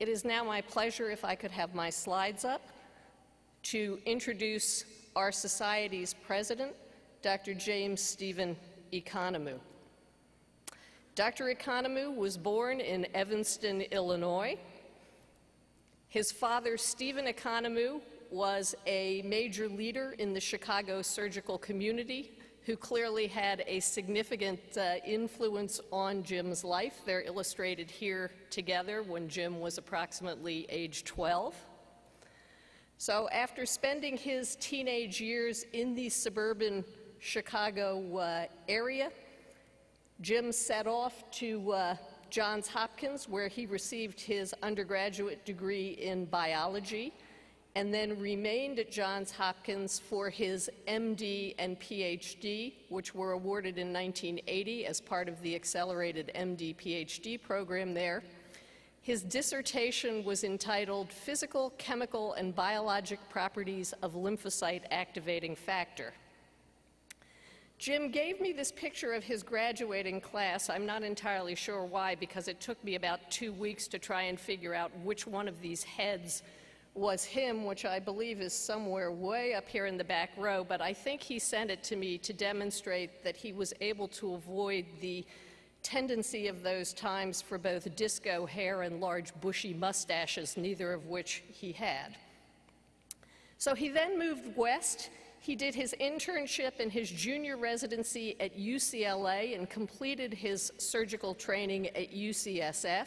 It is now my pleasure, if I could have my slides up, to introduce our Society's president, Dr. James Stephen Economou. Dr. Economou was born in Evanston, Illinois. His father, Stephen Economou, was a major leader in the Chicago surgical community who clearly had a significant uh, influence on Jim's life. They're illustrated here together when Jim was approximately age 12. So after spending his teenage years in the suburban Chicago uh, area, Jim set off to uh, Johns Hopkins, where he received his undergraduate degree in biology, and then remained at Johns Hopkins for his MD and PhD, which were awarded in 1980 as part of the accelerated MD PhD program there. His dissertation was entitled Physical, Chemical, and Biologic Properties of Lymphocyte Activating Factor. Jim gave me this picture of his graduating class. I'm not entirely sure why, because it took me about two weeks to try and figure out which one of these heads was him, which I believe is somewhere way up here in the back row, but I think he sent it to me to demonstrate that he was able to avoid the tendency of those times for both disco hair and large bushy mustaches, neither of which he had. So he then moved west he did his internship and his junior residency at UCLA and completed his surgical training at UCSF.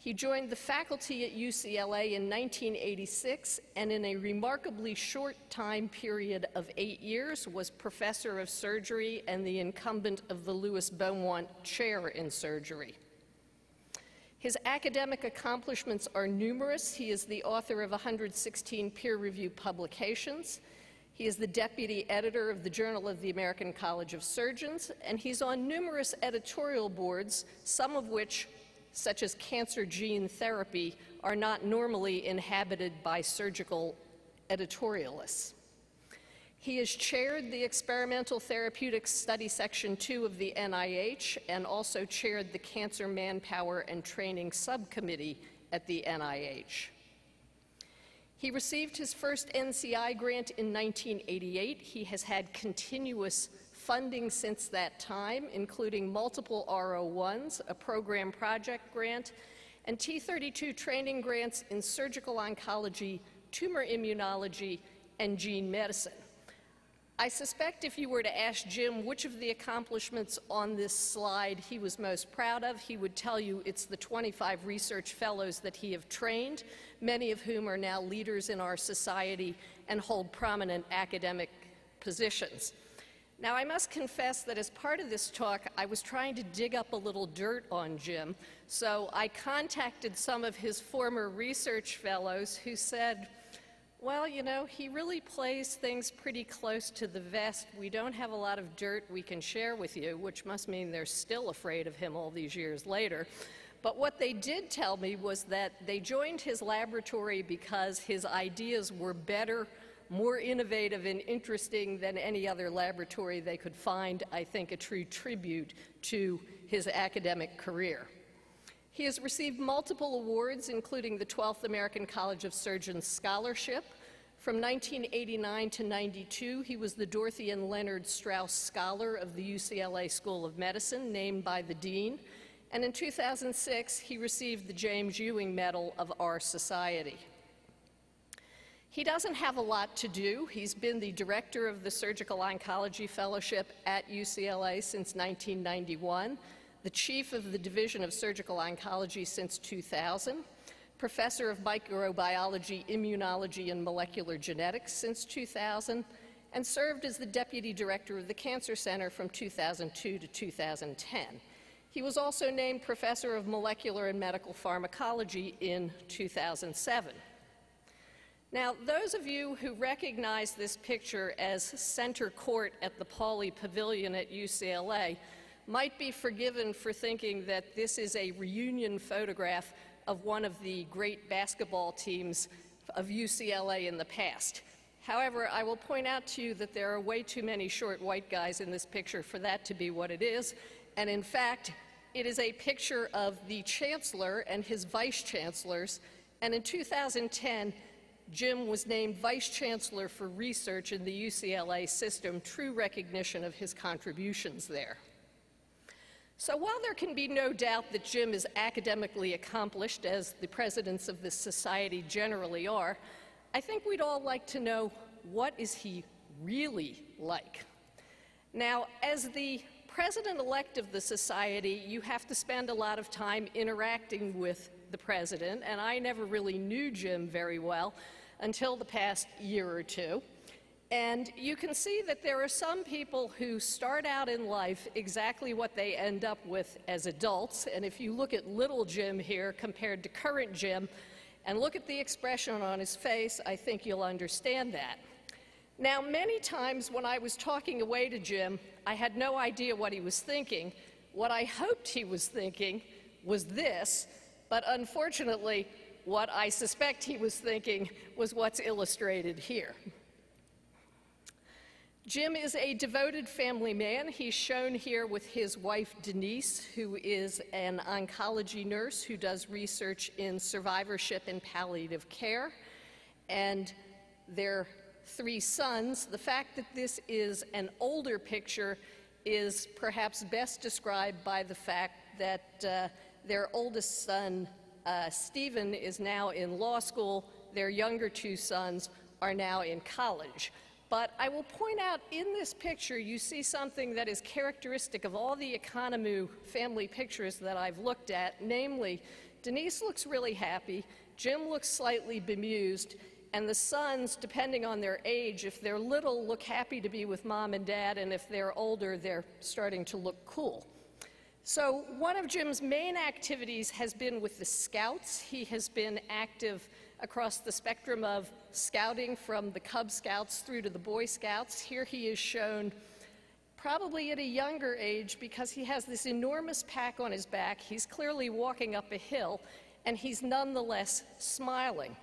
He joined the faculty at UCLA in 1986 and in a remarkably short time period of eight years was professor of surgery and the incumbent of the Louis Beaumont Chair in Surgery. His academic accomplishments are numerous. He is the author of 116 peer-reviewed publications. He is the deputy editor of the Journal of the American College of Surgeons, and he's on numerous editorial boards, some of which, such as cancer gene therapy, are not normally inhabited by surgical editorialists. He has chaired the Experimental Therapeutics Study Section 2 of the NIH and also chaired the Cancer Manpower and Training Subcommittee at the NIH. He received his first NCI grant in 1988. He has had continuous funding since that time, including multiple R01s, a program project grant, and T32 training grants in surgical oncology, tumor immunology, and gene medicine. I suspect if you were to ask Jim which of the accomplishments on this slide he was most proud of, he would tell you it's the 25 research fellows that he have trained, many of whom are now leaders in our society and hold prominent academic positions. Now, I must confess that as part of this talk, I was trying to dig up a little dirt on Jim, so I contacted some of his former research fellows who said, well, you know, he really plays things pretty close to the vest. We don't have a lot of dirt we can share with you, which must mean they're still afraid of him all these years later. But what they did tell me was that they joined his laboratory because his ideas were better, more innovative and interesting than any other laboratory they could find, I think, a true tribute to his academic career. He has received multiple awards, including the 12th American College of Surgeons Scholarship. From 1989 to 92, he was the Dorothy and Leonard Strauss Scholar of the UCLA School of Medicine, named by the Dean. And in 2006, he received the James Ewing Medal of our society. He doesn't have a lot to do. He's been the director of the Surgical Oncology Fellowship at UCLA since 1991 the chief of the Division of Surgical Oncology since 2000, professor of microbiology, immunology, and molecular genetics since 2000, and served as the deputy director of the Cancer Center from 2002 to 2010. He was also named professor of molecular and medical pharmacology in 2007. Now, those of you who recognize this picture as center court at the Pauley Pavilion at UCLA might be forgiven for thinking that this is a reunion photograph of one of the great basketball teams of UCLA in the past. However, I will point out to you that there are way too many short white guys in this picture for that to be what it is. And in fact, it is a picture of the chancellor and his vice chancellors. And in 2010, Jim was named vice chancellor for research in the UCLA system, true recognition of his contributions there. So while there can be no doubt that Jim is academically accomplished, as the presidents of this society generally are, I think we'd all like to know what is he really like? Now, as the president-elect of the society, you have to spend a lot of time interacting with the president, and I never really knew Jim very well until the past year or two. And you can see that there are some people who start out in life exactly what they end up with as adults. And if you look at little Jim here compared to current Jim, and look at the expression on his face, I think you'll understand that. Now, many times when I was talking away to Jim, I had no idea what he was thinking. What I hoped he was thinking was this, but unfortunately, what I suspect he was thinking was what's illustrated here. Jim is a devoted family man. He's shown here with his wife Denise, who is an oncology nurse who does research in survivorship and palliative care, and their three sons. The fact that this is an older picture is perhaps best described by the fact that uh, their oldest son, uh, Stephen, is now in law school. Their younger two sons are now in college. But I will point out in this picture, you see something that is characteristic of all the Economou family pictures that I've looked at, namely, Denise looks really happy, Jim looks slightly bemused, and the sons, depending on their age, if they're little, look happy to be with mom and dad, and if they're older, they're starting to look cool. So one of Jim's main activities has been with the Scouts. He has been active across the spectrum of scouting from the Cub Scouts through to the Boy Scouts. Here he is shown probably at a younger age because he has this enormous pack on his back. He's clearly walking up a hill, and he's nonetheless smiling.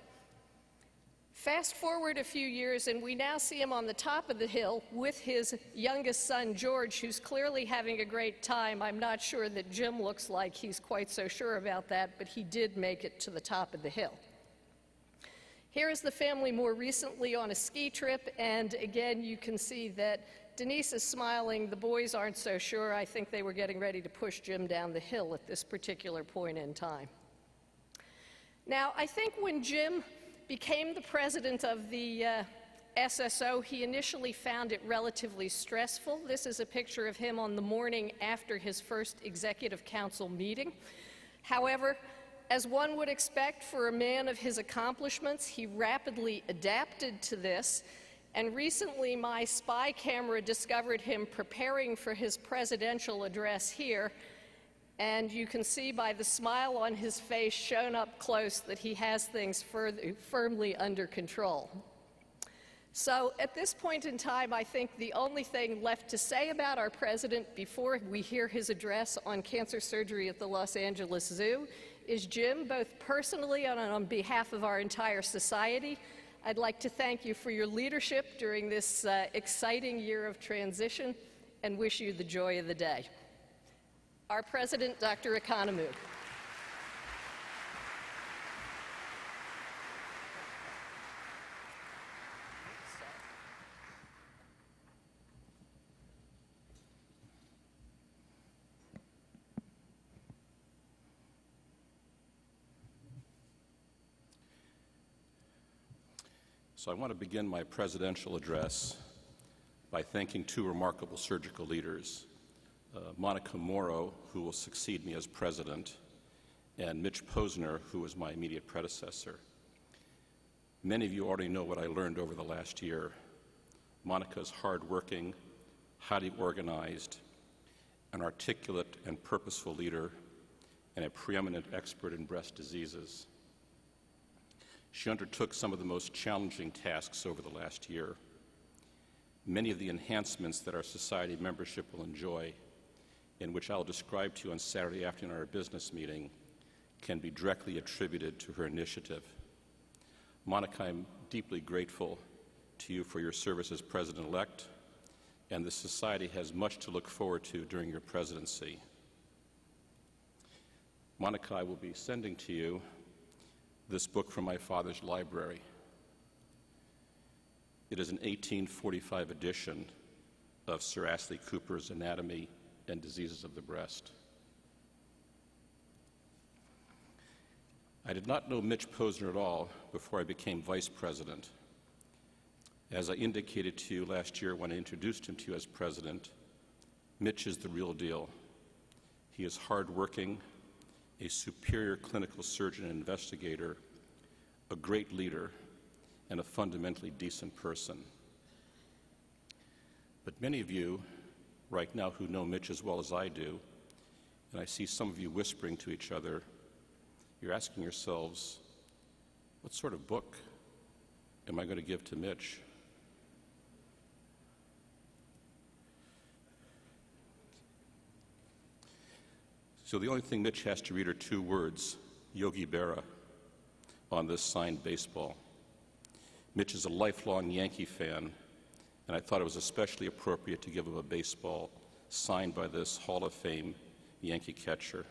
Fast forward a few years, and we now see him on the top of the hill with his youngest son, George, who's clearly having a great time. I'm not sure that Jim looks like he's quite so sure about that, but he did make it to the top of the hill. Here is the family more recently on a ski trip, and again, you can see that Denise is smiling. The boys aren't so sure. I think they were getting ready to push Jim down the hill at this particular point in time. Now, I think when Jim became the president of the uh, SSO, he initially found it relatively stressful. This is a picture of him on the morning after his first executive council meeting. However, as one would expect for a man of his accomplishments, he rapidly adapted to this, and recently my spy camera discovered him preparing for his presidential address here, and you can see by the smile on his face shown up close that he has things firmly under control. So at this point in time, I think the only thing left to say about our president before we hear his address on cancer surgery at the Los Angeles Zoo is Jim, both personally and on behalf of our entire society. I'd like to thank you for your leadership during this uh, exciting year of transition and wish you the joy of the day. Our President, Dr. Economou. So I want to begin my presidential address by thanking two remarkable surgical leaders, uh, Monica Morrow, who will succeed me as president, and Mitch Posner, who was my immediate predecessor. Many of you already know what I learned over the last year. Monica is hardworking, highly organized, an articulate and purposeful leader, and a preeminent expert in breast diseases. She undertook some of the most challenging tasks over the last year. Many of the enhancements that our society membership will enjoy, and which I'll describe to you on Saturday afternoon at our business meeting, can be directly attributed to her initiative. Monica, I'm deeply grateful to you for your service as President elect, and the Society has much to look forward to during your presidency. Monica, I will be sending to you this book from my father's library. It is an 1845 edition of Sir Astley Cooper's Anatomy and Diseases of the Breast. I did not know Mitch Posner at all before I became vice president. As I indicated to you last year when I introduced him to you as president, Mitch is the real deal. He is hardworking, a superior clinical surgeon and investigator, a great leader, and a fundamentally decent person. But many of you right now who know Mitch as well as I do, and I see some of you whispering to each other, you're asking yourselves, what sort of book am I going to give to Mitch? So the only thing Mitch has to read are two words Yogi Berra on this signed baseball. Mitch is a lifelong Yankee fan, and I thought it was especially appropriate to give him a baseball signed by this Hall of Fame Yankee catcher.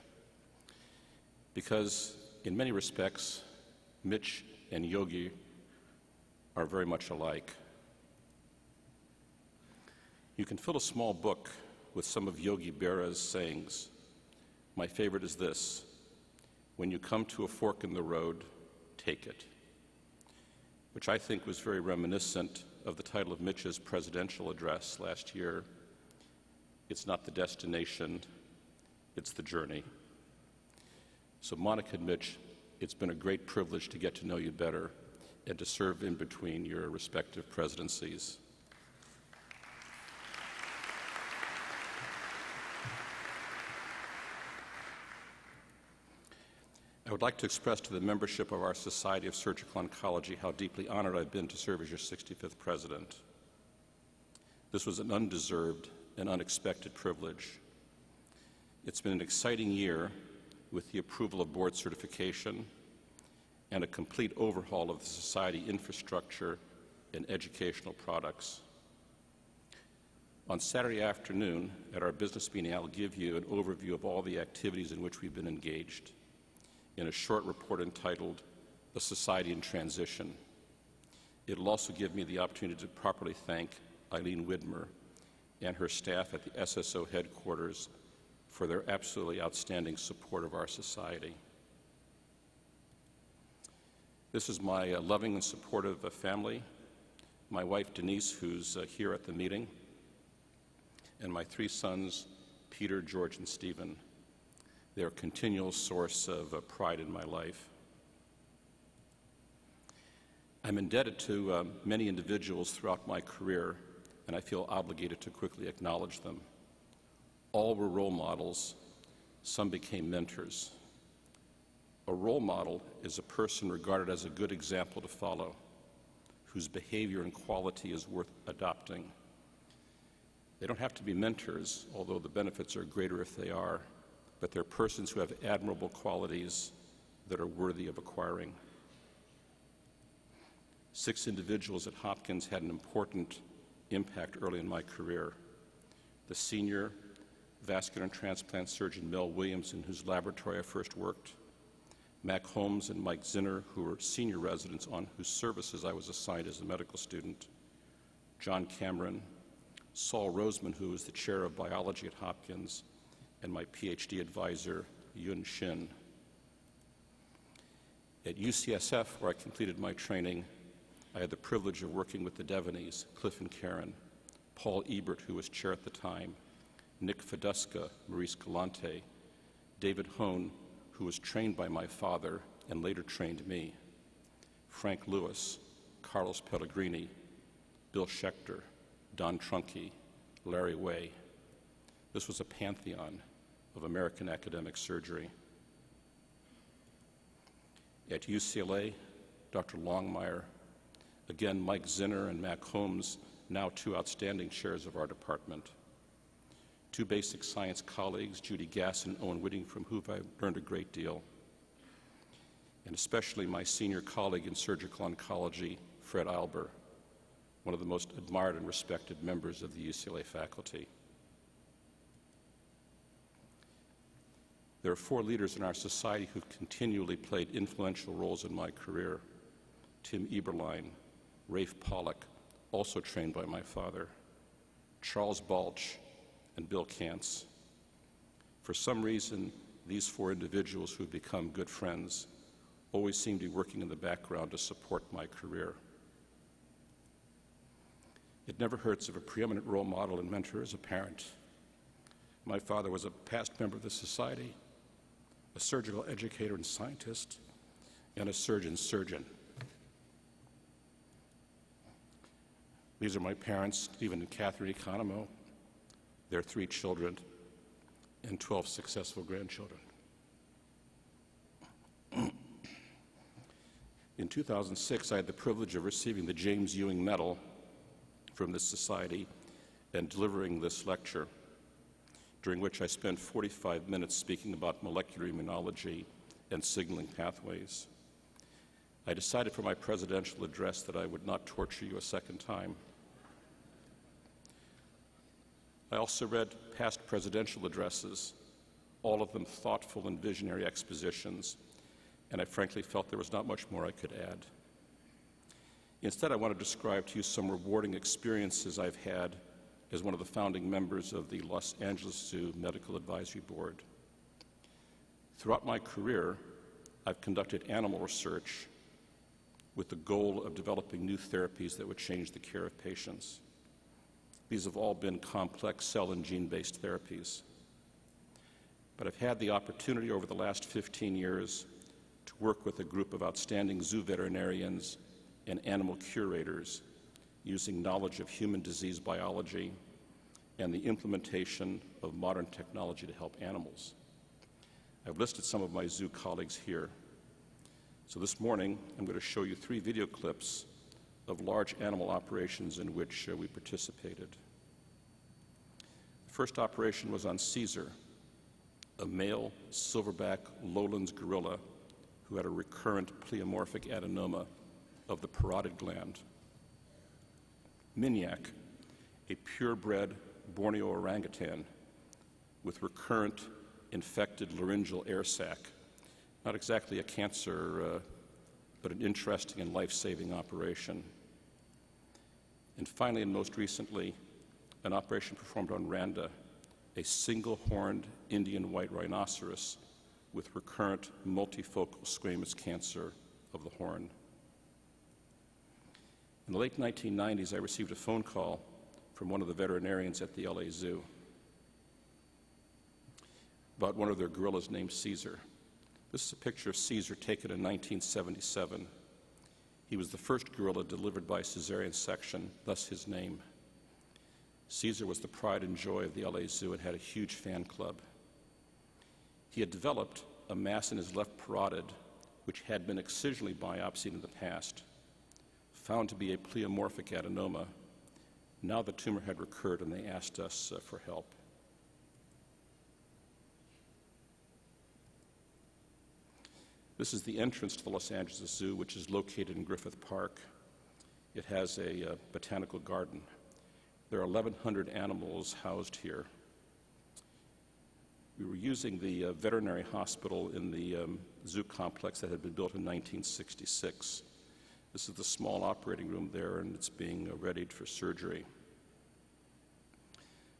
Because, in many respects, Mitch and Yogi are very much alike. You can fill a small book with some of Yogi Berra's sayings my favorite is this When you come to a fork in the road, take it, which I think was very reminiscent of the title of Mitch's presidential address last year. It's not the destination, it's the journey. So, Monica and Mitch, it's been a great privilege to get to know you better and to serve in between your respective presidencies. Would like to express to the membership of our Society of Surgical Oncology how deeply honored I've been to serve as your 65th president. This was an undeserved and unexpected privilege. It's been an exciting year with the approval of board certification and a complete overhaul of the society infrastructure and educational products. On Saturday afternoon at our business meeting, I'll give you an overview of all the activities in which we've been engaged in a short report entitled A Society in Transition. It'll also give me the opportunity to properly thank Eileen Widmer and her staff at the SSO headquarters for their absolutely outstanding support of our society. This is my uh, loving and supportive uh, family, my wife Denise, who's uh, here at the meeting, and my three sons, Peter, George, and Stephen. They're a continual source of uh, pride in my life. I'm indebted to uh, many individuals throughout my career, and I feel obligated to quickly acknowledge them. All were role models, some became mentors. A role model is a person regarded as a good example to follow, whose behavior and quality is worth adopting. They don't have to be mentors, although the benefits are greater if they are but they're persons who have admirable qualities that are worthy of acquiring. Six individuals at Hopkins had an important impact early in my career. The senior vascular and transplant surgeon Mel Williams, in whose laboratory I first worked, Mac Holmes and Mike Zinner, who were senior residents on whose services I was assigned as a medical student, John Cameron, Saul Roseman, who was the chair of biology at Hopkins, and my PhD advisor, Yun Shin. At UCSF, where I completed my training, I had the privilege of working with the Deveneys, Cliff and Karen, Paul Ebert, who was chair at the time, Nick Feduska, Maurice Galante, David Hohn, who was trained by my father and later trained me, Frank Lewis, Carlos Pellegrini, Bill Schechter, Don Trunkey, Larry Way. This was a pantheon of American academic surgery. At UCLA, Dr. Longmire, again Mike Zinner and Mac Holmes, now two outstanding chairs of our department. Two basic science colleagues, Judy Gass and Owen Witte, from whom I've learned a great deal. And especially my senior colleague in surgical oncology, Fred Eilber, one of the most admired and respected members of the UCLA faculty. There are four leaders in our society who continually played influential roles in my career Tim Eberlein, Raph Pollock, also trained by my father, Charles Balch, and Bill Cance. For some reason, these four individuals who have become good friends always seem to be working in the background to support my career. It never hurts if a preeminent role model and mentor is a parent. My father was a past member of the society, a surgical educator and scientist, and a surgeon surgeon. These are my parents, Stephen and Catherine Economou, their three children, and 12 successful grandchildren. In 2006, I had the privilege of receiving the James Ewing Medal from this society and delivering this lecture, during which I spent 45 minutes speaking about molecular immunology and signaling pathways. I decided for my presidential address that I would not torture you a second time. I also read past presidential addresses, all of them thoughtful and visionary expositions, and I frankly felt there was not much more I could add. Instead, I want to describe to you some rewarding experiences I've had as one of the founding members of the Los Angeles Zoo Medical Advisory Board. Throughout my career, I've conducted animal research with the goal of developing new therapies that would change the care of patients. These have all been complex cell and gene based therapies. But I've had the opportunity over the last 15 years to work with a group of outstanding zoo veterinarians and animal curators using knowledge of human disease biology and the implementation of modern technology to help animals. I've listed some of my zoo colleagues here. So this morning, I'm going to show you three video clips of large animal operations in which uh, we participated. The first operation was on Caesar, a male silverback lowlands gorilla who had a recurrent pleomorphic adenoma of the parotid gland. Minyak, a purebred Borneo orangutan with recurrent infected laryngeal air sac. Not exactly a cancer, uh, but an interesting and life saving operation. And finally, and most recently, an operation performed on Randa, a single horned Indian white rhinoceros with recurrent multifocal squamous cancer of the horn. In the late 1990s, I received a phone call from one of the veterinarians at the LA Zoo about one of their gorillas named Caesar. This is a picture of Caesar taken in 1977. He was the first gorilla delivered by cesarean section, thus his name. Caesar was the pride and joy of the LA Zoo and had a huge fan club. He had developed a mass in his left parotid, which had been excisionally biopsied in the past, found to be a pleomorphic adenoma. Now the tumor had recurred, and they asked us uh, for help. This is the entrance to the Los Angeles Zoo, which is located in Griffith Park. It has a uh, botanical garden. There are 1,100 animals housed here. We were using the uh, veterinary hospital in the um, zoo complex that had been built in 1966. This is the small operating room there, and it's being uh, readied for surgery.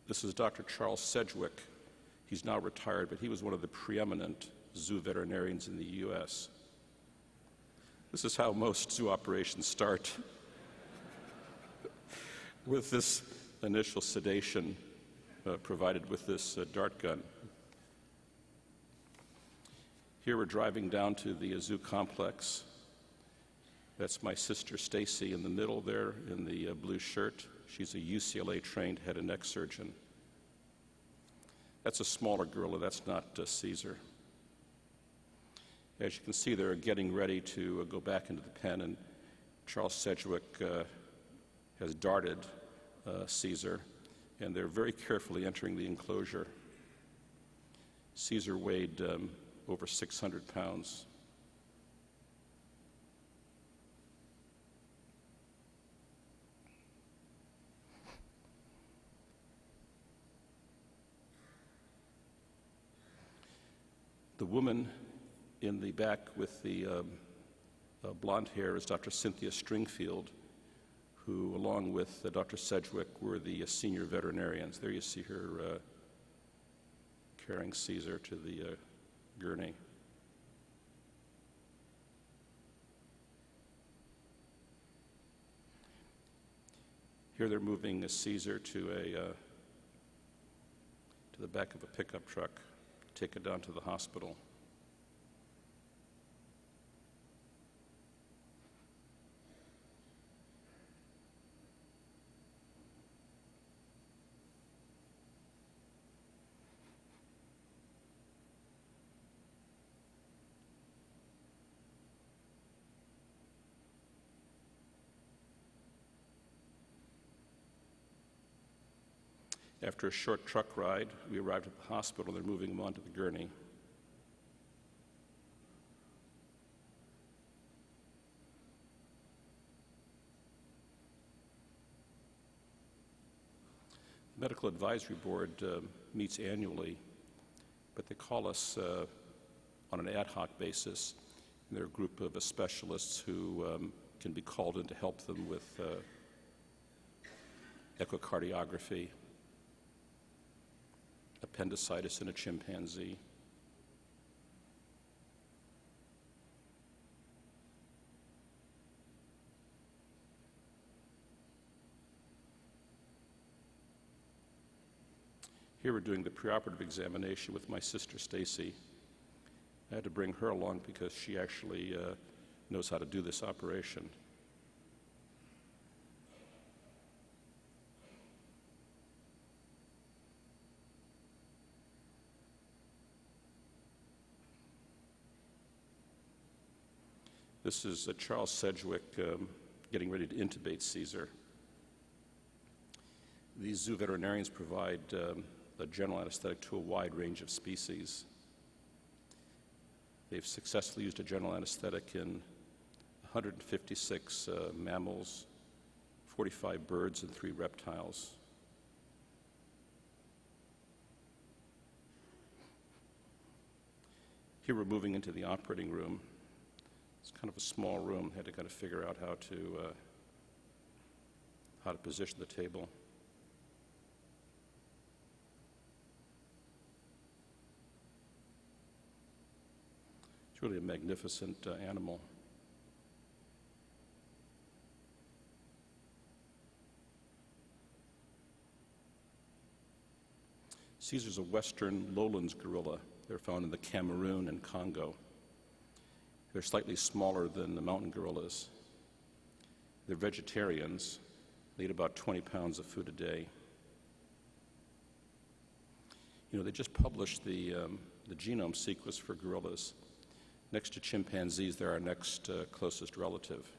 This is Dr. Charles Sedgwick. He's now retired, but he was one of the preeminent zoo veterinarians in the U.S. This is how most zoo operations start with this initial sedation uh, provided with this uh, dart gun. Here we're driving down to the zoo complex. That's my sister Stacy in the middle there in the uh, blue shirt. She's a UCLA trained head and neck surgeon. That's a smaller gorilla, that's not uh, Caesar. As you can see, they're getting ready to uh, go back into the pen, and Charles Sedgwick uh, has darted uh, Caesar, and they're very carefully entering the enclosure. Caesar weighed um, over 600 pounds. The woman in the back with the um, uh, blonde hair is Dr. Cynthia Stringfield, who, along with uh, Dr. Sedgwick, were the uh, senior veterinarians. There you see her uh, carrying Caesar to the uh, gurney. Here they're moving a Caesar to a uh, to the back of a pickup truck, take it down to the hospital. After a short truck ride, we arrived at the hospital. They're moving him onto the gurney. The Medical Advisory Board uh, meets annually, but they call us uh, on an ad hoc basis. They're a group of uh, specialists who um, can be called in to help them with uh, echocardiography, appendicitis in a chimpanzee. Here we're doing the preoperative examination with my sister Stacy. I had to bring her along because she actually uh, knows how to do this operation. This is uh, Charles Sedgwick um, getting ready to intubate Caesar. These zoo veterinarians provide um, a general anesthetic to a wide range of species. They've successfully used a general anesthetic in 156 uh, mammals, 45 birds, and three reptiles. Here we're moving into the operating room. It's kind of a small room. Had to kind of figure out how to uh, how to position the table. It's really a magnificent uh, animal. Caesar's a western lowlands gorilla. They're found in the Cameroon and Congo. They're slightly smaller than the mountain gorillas. They're vegetarians. They eat about 20 pounds of food a day. You know, they just published the, um, the genome sequence for gorillas. Next to chimpanzees, they're our next uh, closest relative.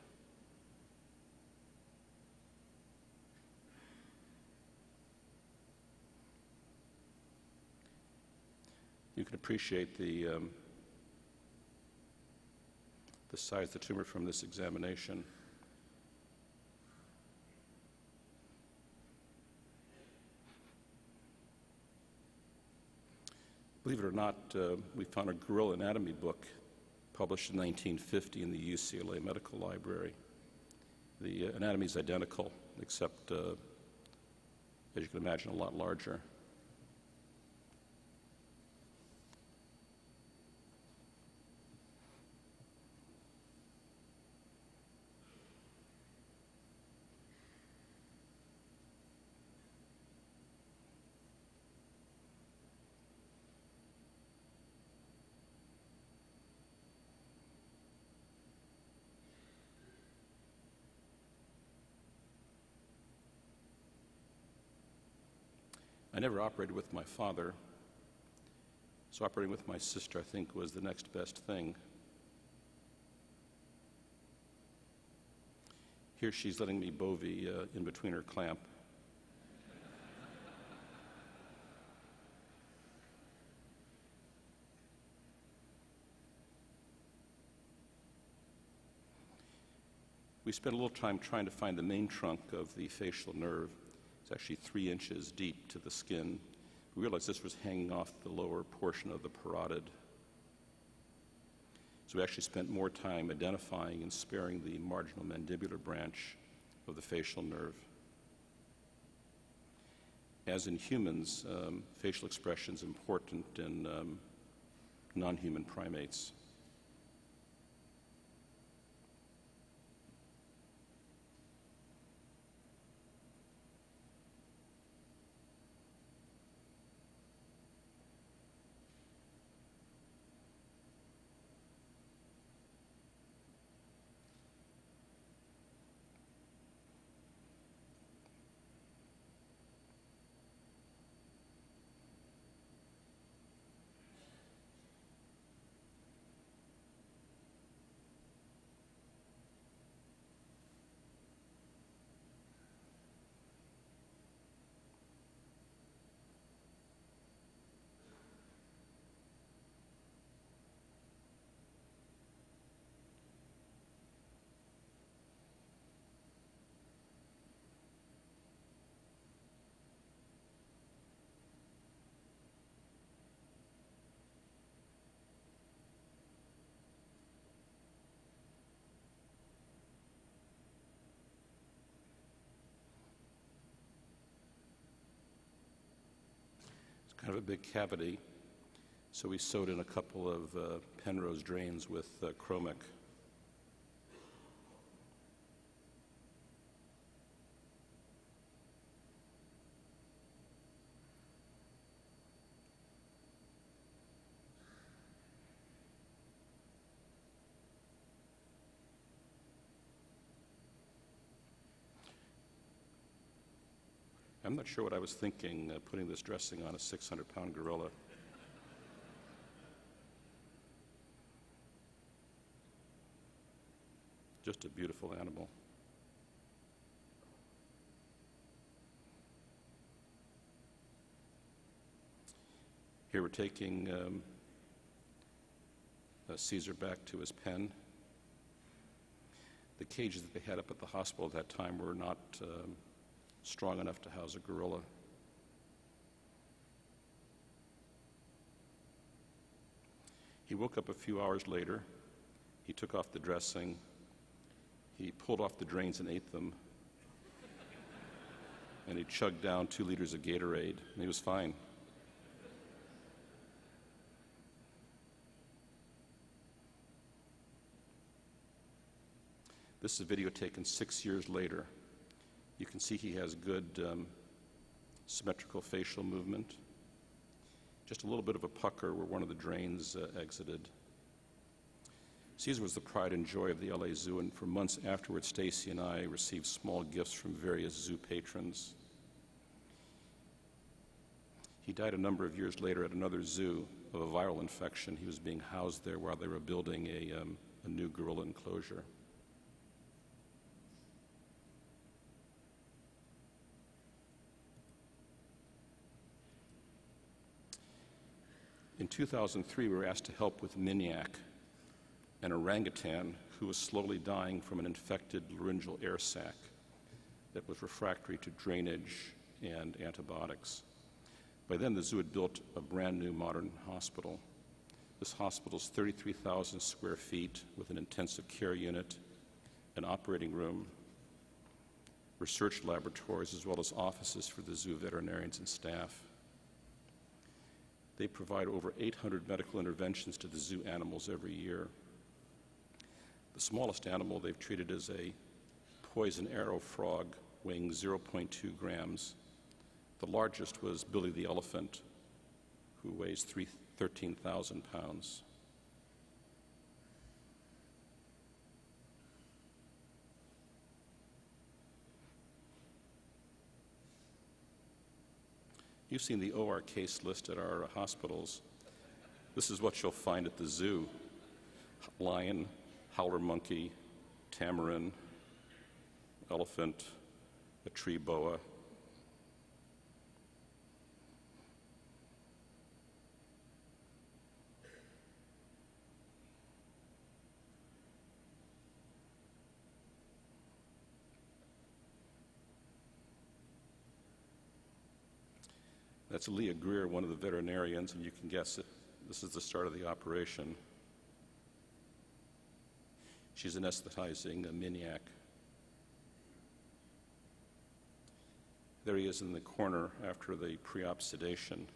You can appreciate the um, the size of the tumor from this examination. Believe it or not, uh, we found a gorilla anatomy book published in 1950 in the UCLA Medical Library. The uh, anatomy is identical, except, uh, as you can imagine, a lot larger. I never operated with my father, so operating with my sister, I think, was the next best thing. Here she's letting me bovie uh, in between her clamp. We spent a little time trying to find the main trunk of the facial nerve. It's actually three inches deep to the skin. We realized this was hanging off the lower portion of the parotid. So we actually spent more time identifying and sparing the marginal mandibular branch of the facial nerve. As in humans, um, facial expression is important in um, non human primates. Kind of a big cavity, so we sewed in a couple of uh, Penrose drains with uh, chromic. I'm not sure what I was thinking uh, putting this dressing on a 600 pound gorilla. Just a beautiful animal. Here we're taking um, uh, Caesar back to his pen. The cages that they had up at the hospital at that time were not um, strong enough to house a gorilla. He woke up a few hours later. He took off the dressing. He pulled off the drains and ate them. and he chugged down two liters of Gatorade, and he was fine. This is a video taken six years later. You can see he has good um, symmetrical facial movement. Just a little bit of a pucker where one of the drains uh, exited. Caesar was the pride and joy of the LA Zoo, and for months afterwards, Stacy and I received small gifts from various zoo patrons. He died a number of years later at another zoo of a viral infection. He was being housed there while they were building a, um, a new gorilla enclosure. In 2003, we were asked to help with Minyak, an orangutan who was slowly dying from an infected laryngeal air sac that was refractory to drainage and antibiotics. By then, the zoo had built a brand new modern hospital. This hospital is 33,000 square feet with an intensive care unit, an operating room, research laboratories, as well as offices for the zoo veterinarians and staff. They provide over 800 medical interventions to the zoo animals every year. The smallest animal they've treated is a poison arrow frog weighing 0.2 grams. The largest was Billy the elephant, who weighs 13,000 pounds. You've seen the OR case list at our hospitals. This is what you'll find at the zoo lion, howler monkey, tamarin, elephant, a tree boa. That's Leah Greer, one of the veterinarians, and you can guess it. This is the start of the operation. She's anesthetizing a Minyak. There he is in the corner after the pre-op sedation.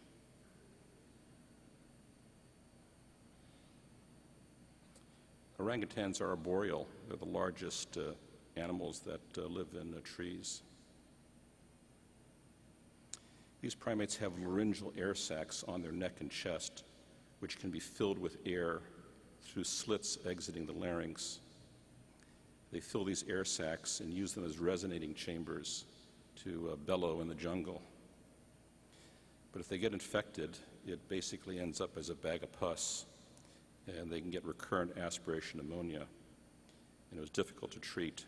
Orangutans are arboreal. They're the largest uh, animals that uh, live in uh, trees. These primates have laryngeal air sacs on their neck and chest, which can be filled with air through slits exiting the larynx. They fill these air sacs and use them as resonating chambers to uh, bellow in the jungle. But if they get infected, it basically ends up as a bag of pus, and they can get recurrent aspiration pneumonia. And it was difficult to treat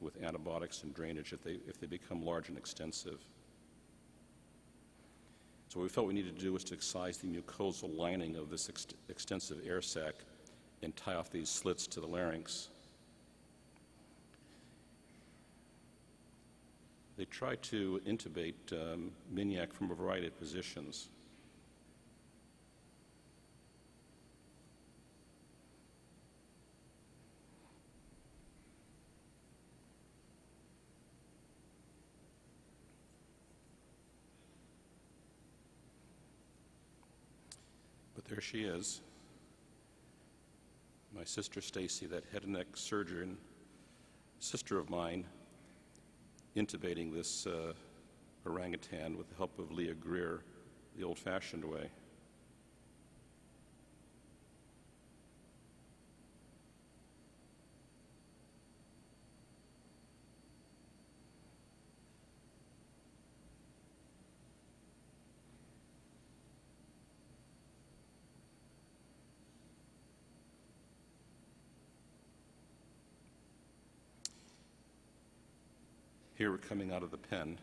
with antibiotics and drainage if they, if they become large and extensive. So what we felt we needed to do was to excise the mucosal lining of this ex- extensive air sac and tie off these slits to the larynx. They tried to intubate um, Minyak from a variety of positions. But there she is. My sister Stacy, that head and neck surgeon, sister of mine, intubating this uh, orangutan with the help of Leah Greer the old fashioned way. Here we're coming out of the pen.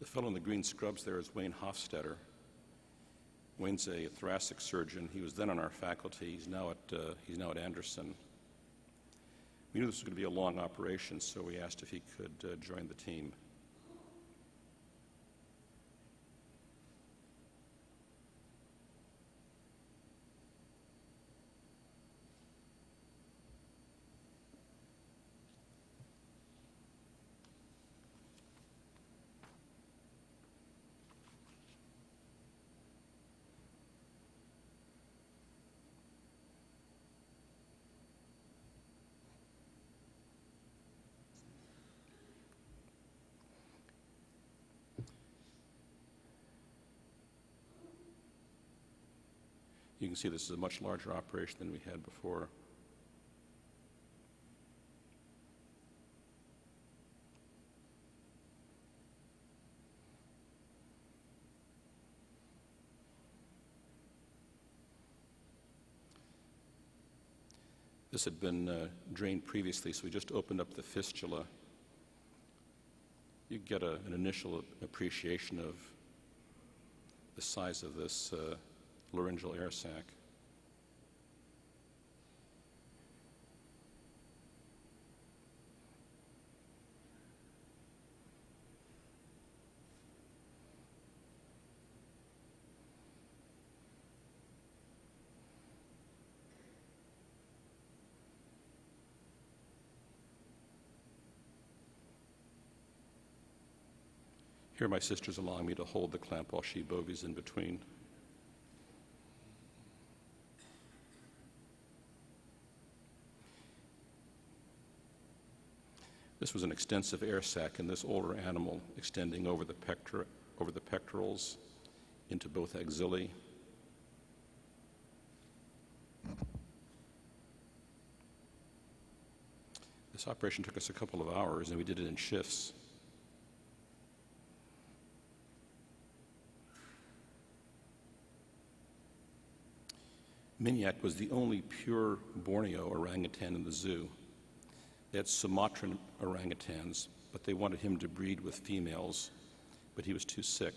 The fellow in the green scrubs there is Wayne Hofstetter. Wayne's a thoracic surgeon. He was then on our faculty. He's now at, uh, he's now at Anderson. We knew this was going to be a long operation, so we asked if he could uh, join the team. Can see this is a much larger operation than we had before. This had been uh, drained previously, so we just opened up the fistula. You get a, an initial appreciation of the size of this uh, laryngeal air sac. Here, my sister's allowing me to hold the clamp while she bovies in between. This was an extensive air sac in this older animal, extending over the, pector- over the pectorals into both axillae. This operation took us a couple of hours, and we did it in shifts. Minyak was the only pure Borneo orangutan in the zoo. They had Sumatran orangutans, but they wanted him to breed with females, but he was too sick.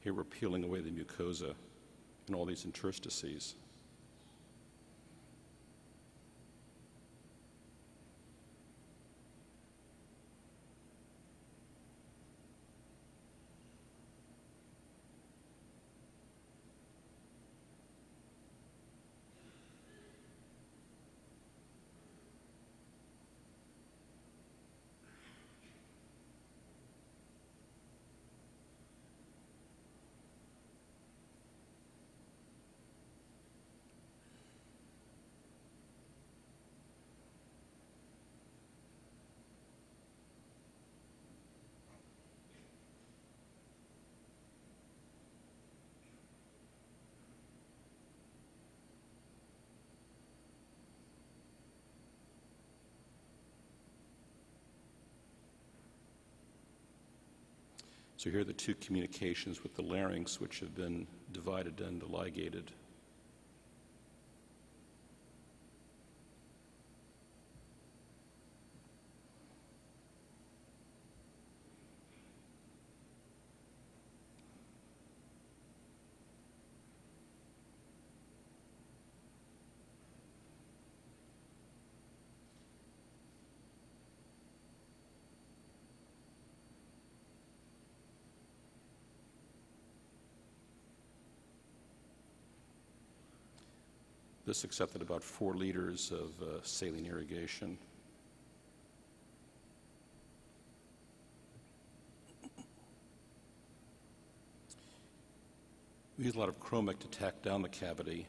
Here we're peeling away the mucosa and all these interstices. So here are the two communications with the larynx, which have been divided and ligated. This accepted about four liters of uh, saline irrigation. We used a lot of chromic to tack down the cavity.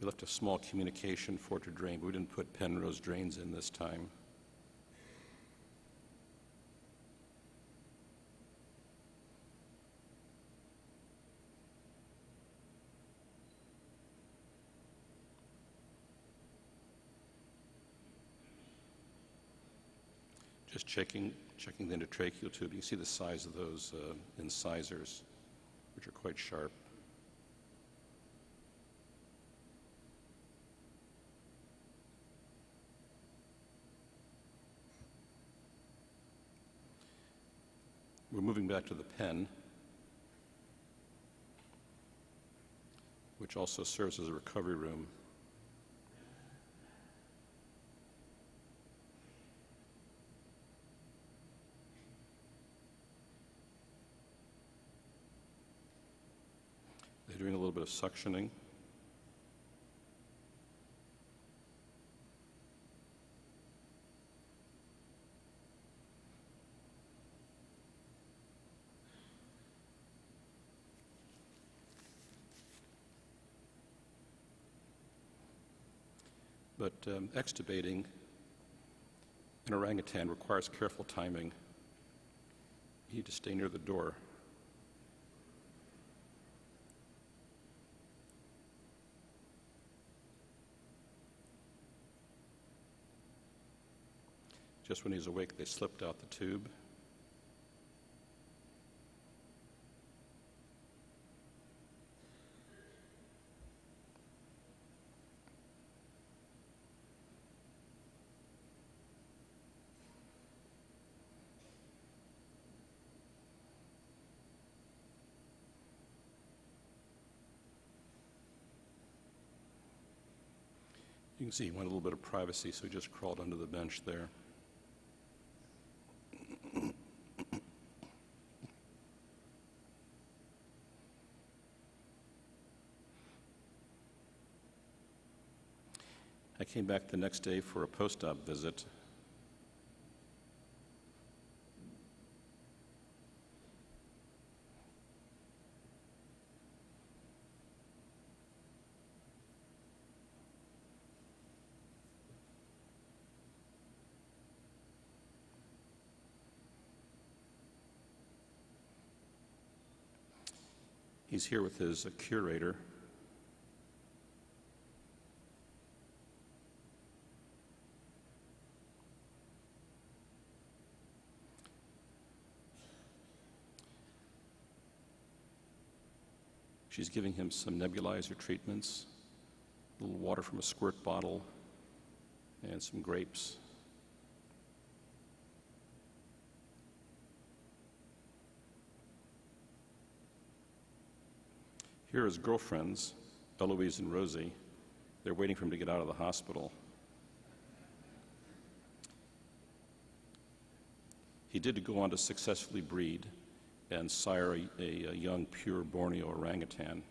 We left a small communication for it to drain, but we didn't put Penrose drains in this time. Just checking, checking the endotracheal tube. You can see the size of those uh, incisors, which are quite sharp. We're moving back to the pen, which also serves as a recovery room. They're doing a little bit of suctioning. But um, extubating an orangutan requires careful timing. You need to stay near the door. Just when he's awake, they slipped out the tube. You can see he wanted a little bit of privacy, so he just crawled under the bench there. Came back the next day for a post-op visit. He's here with his curator. She's giving him some nebulizer treatments, a little water from a squirt bottle, and some grapes. Here are his girlfriends, Eloise and Rosie. They're waiting for him to get out of the hospital. He did go on to successfully breed and sire a, a, a young, pure Borneo orangutan.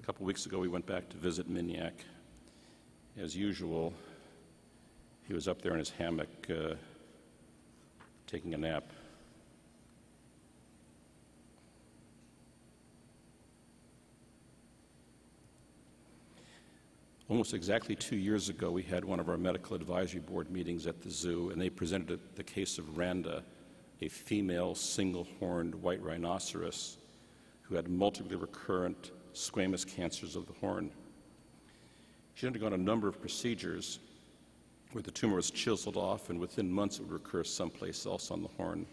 A couple weeks ago, we went back to visit Minyak. As usual, he was up there in his hammock uh, taking a nap. Almost exactly two years ago, we had one of our medical advisory board meetings at the zoo, and they presented the case of Randa, a female single horned white rhinoceros who had multiply recurrent squamous cancers of the horn. She'd undergone a number of procedures where the tumor was chiseled off, and within months it would recur someplace else on the horn.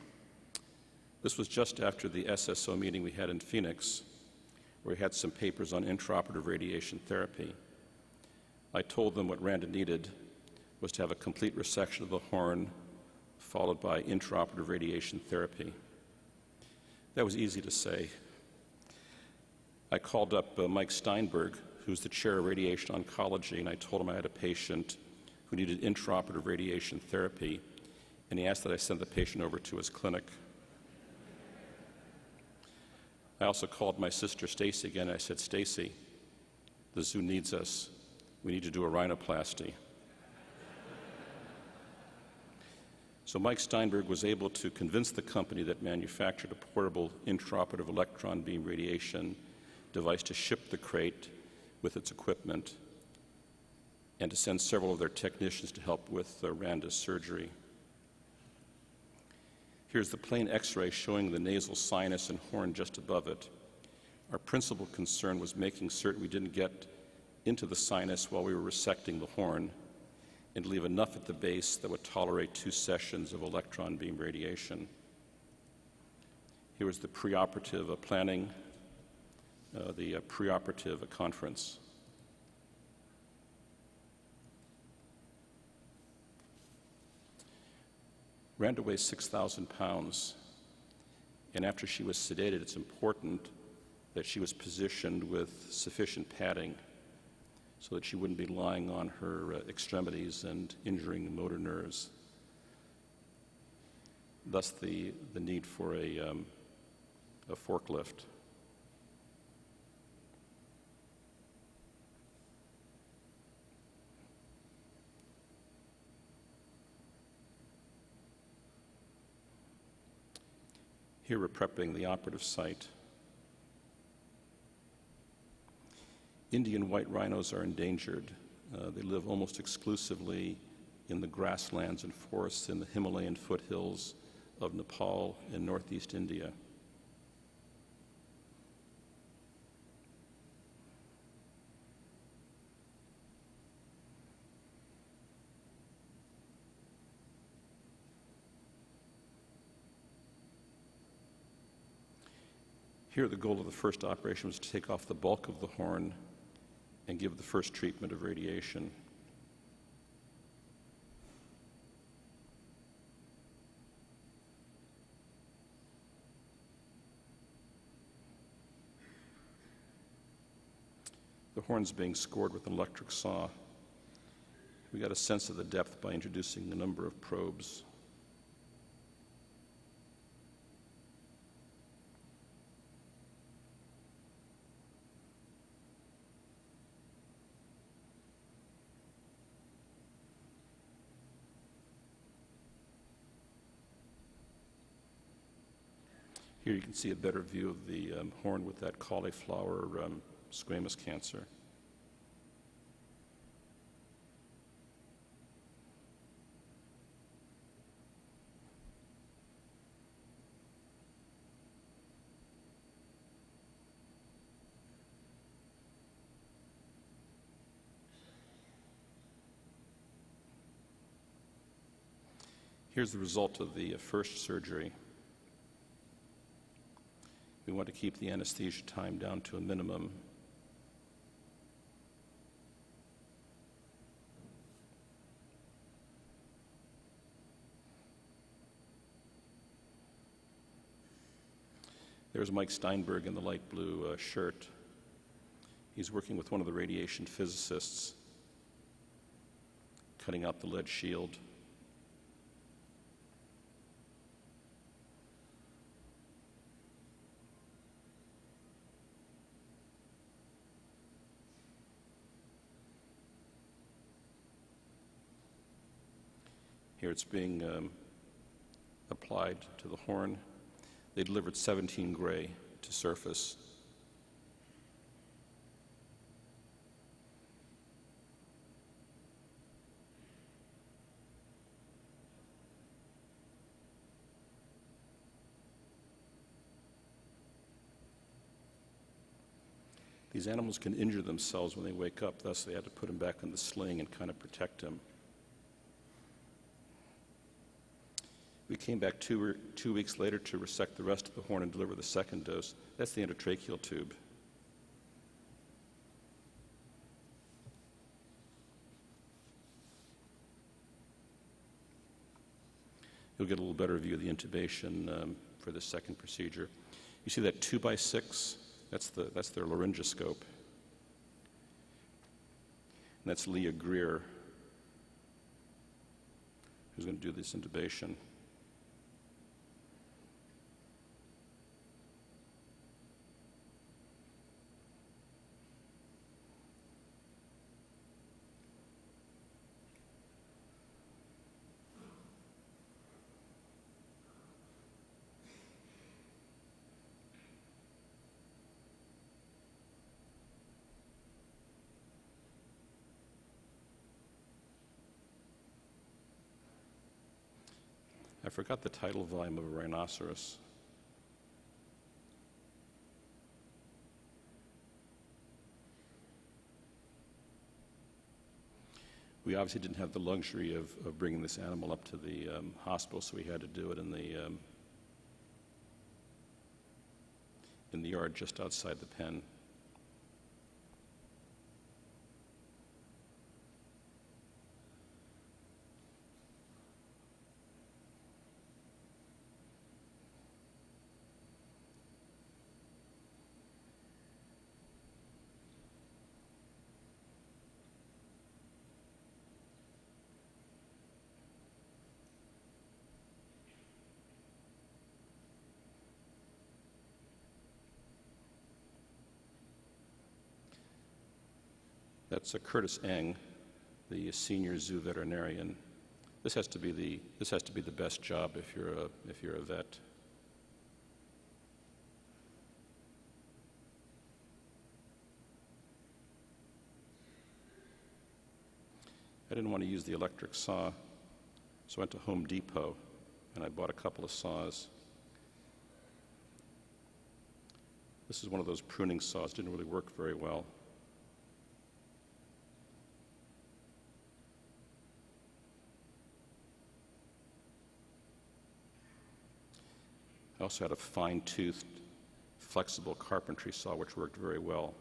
This was just after the SSO meeting we had in Phoenix, where we had some papers on intraoperative radiation therapy. I told them what Randa needed was to have a complete resection of the horn, followed by intraoperative radiation therapy. That was easy to say. I called up uh, Mike Steinberg, who's the chair of radiation oncology, and I told him I had a patient who needed intraoperative radiation therapy, and he asked that I send the patient over to his clinic. I also called my sister Stacy again. I said, Stacy, the zoo needs us. We need to do a rhinoplasty. So Mike Steinberg was able to convince the company that manufactured a portable intraoperative electron beam radiation device to ship the crate with its equipment and to send several of their technicians to help with uh, Randa's surgery. Here's the plain x-ray showing the nasal sinus and horn just above it. Our principal concern was making certain we didn't get into the sinus while we were resecting the horn and leave enough at the base that would tolerate two sessions of electron beam radiation. Here was the preoperative uh, planning, uh, the uh, preoperative conference. Randa weighs 6,000 pounds, and after she was sedated, it's important that she was positioned with sufficient padding so that she wouldn't be lying on her uh, extremities and injuring motor nerves. Thus, the, the need for a, um, a forklift. Here we're prepping the operative site. Indian white rhinos are endangered. Uh, they live almost exclusively in the grasslands and forests in the Himalayan foothills of Nepal and northeast India. Here, the goal of the first operation was to take off the bulk of the horn and give the first treatment of radiation. The horn's being scored with an electric saw. We got a sense of the depth by introducing a number of probes. Here you can see a better view of the um, horn with that cauliflower um, squamous cancer. Here's the result of the uh, first surgery. We want to keep the anesthesia time down to a minimum. There's Mike Steinberg in the light blue uh, shirt. He's working with one of the radiation physicists, cutting out the lead shield. Here it's being um, applied to the horn. They delivered 17 gray to surface. These animals can injure themselves when they wake up, thus, they had to put them back in the sling and kind of protect them. We came back two, two weeks later to resect the rest of the horn and deliver the second dose. That's the endotracheal tube. You'll get a little better view of the intubation um, for the second procedure. You see that two by six? That's, the, that's their laryngoscope. And that's Leah Greer, who's going to do this intubation. Forgot the tidal volume of a rhinoceros. We obviously didn't have the luxury of, of bringing this animal up to the um, hospital, so we had to do it in the um, in the yard just outside the pen. That's Curtis Eng, the senior zoo veterinarian. This has to be the this has to be the best job if you're a if you're a vet. I didn't want to use the electric saw, so I went to Home Depot and I bought a couple of saws. This is one of those pruning saws, didn't really work very well. I also had a fine-toothed, flexible carpentry saw, which worked very well.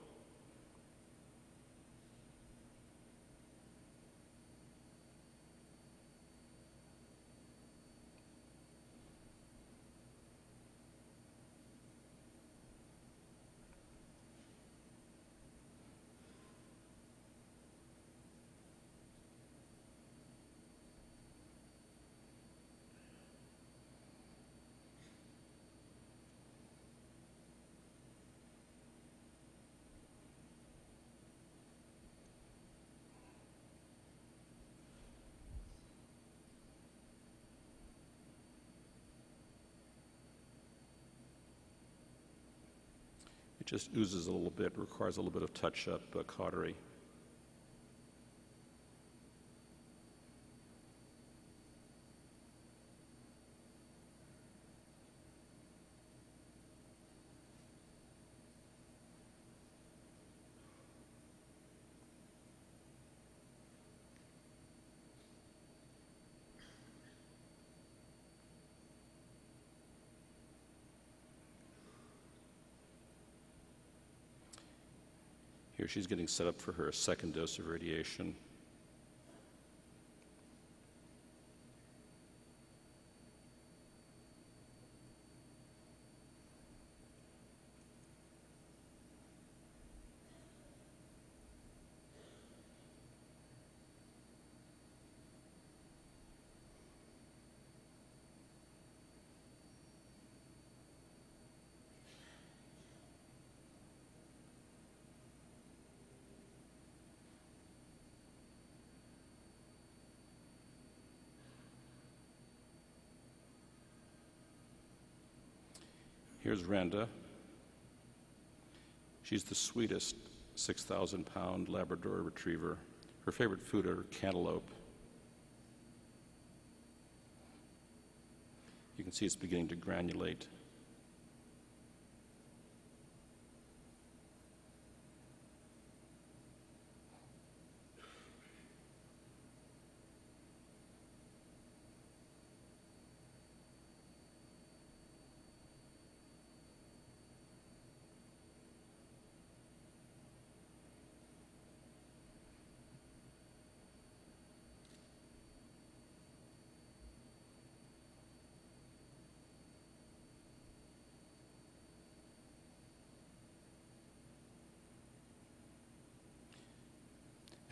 Just oozes a little bit, requires a little bit of touch-up uh, cautery. She's getting set up for her second dose of radiation. Here's Randa. She's the sweetest 6,000 pound Labrador retriever. Her favorite food are cantaloupe. You can see it's beginning to granulate.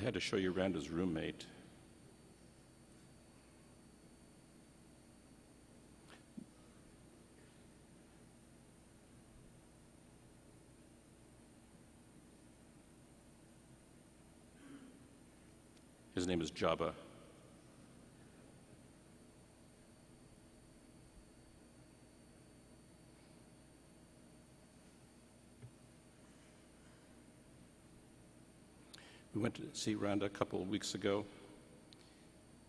I had to show you Randa's roommate. His name is Jabba. We went to see Randa a couple of weeks ago.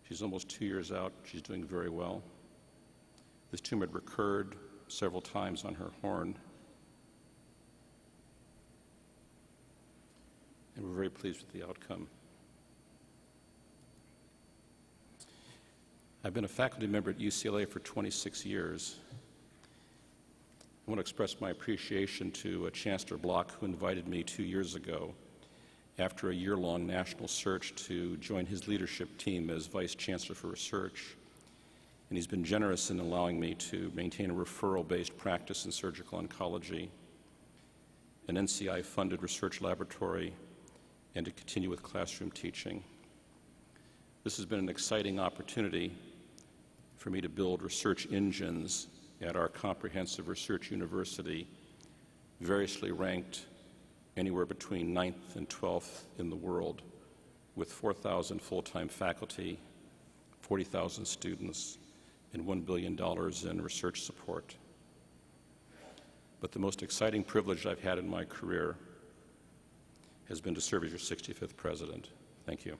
She's almost two years out. She's doing very well. This tumor had recurred several times on her horn. And we're very pleased with the outcome. I've been a faculty member at UCLA for 26 years. I want to express my appreciation to Chancellor Block, who invited me two years ago after a year long national search to join his leadership team as Vice Chancellor for Research. And he's been generous in allowing me to maintain a referral based practice in surgical oncology, an NCI funded research laboratory, and to continue with classroom teaching. This has been an exciting opportunity for me to build research engines at our comprehensive research university, variously ranked anywhere between 9th and 12th in the world, with 4,000 full time faculty, 40,000 students, and $1 billion in research support. But the most exciting privilege I've had in my career has been to serve as your 65th president. Thank you.